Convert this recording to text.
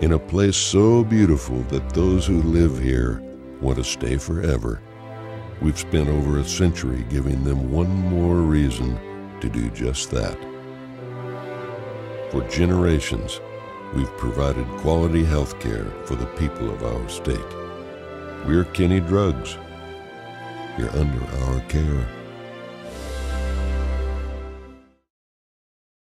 in a place so beautiful that those who live here want to stay forever. We've spent over a century giving them one more reason to do just that. For generations, we've provided quality health care for the people of our state. We're Kinney Drugs. You're under our care.